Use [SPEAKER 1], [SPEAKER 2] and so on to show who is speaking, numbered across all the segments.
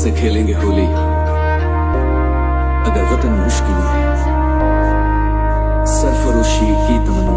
[SPEAKER 1] से खेलेंगे होली। अगर वतन मुश्किल है सरफरोशी की तमन्ना।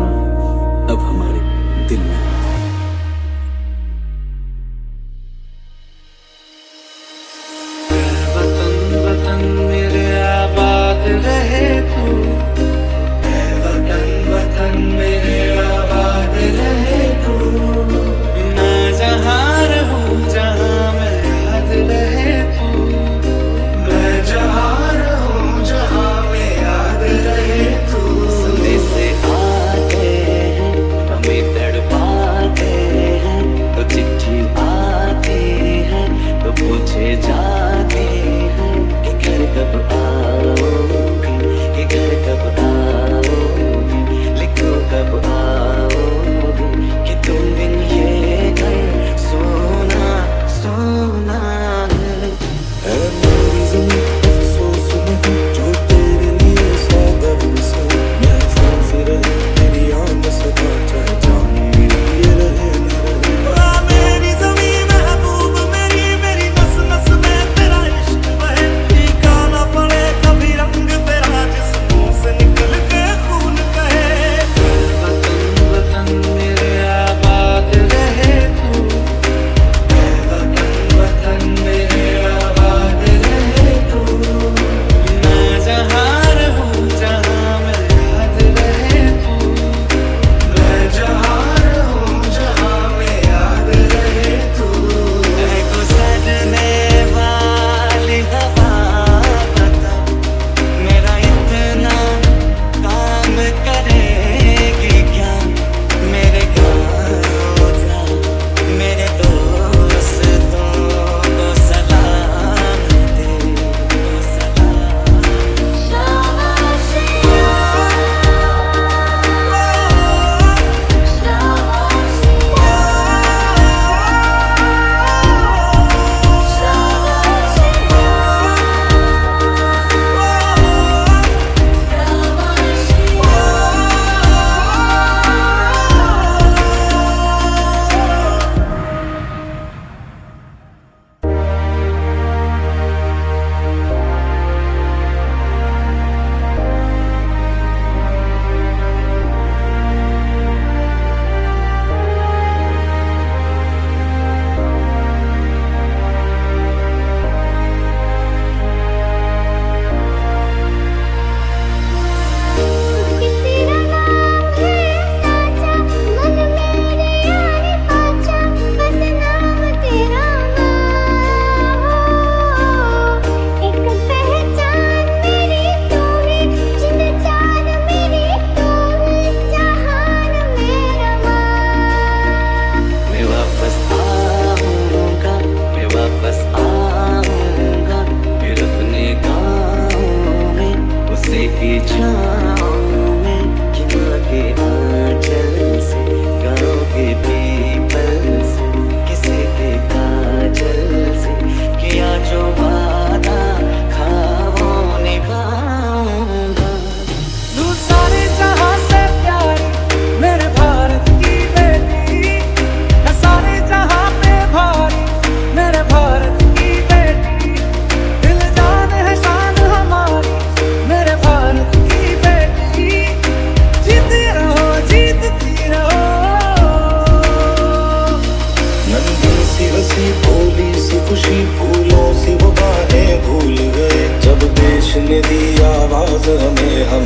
[SPEAKER 2] सी हँसी बोली, सी खुशी फूलों सी वो बातें भूल गए। जब देश ने दी आवाज़ हमें, हम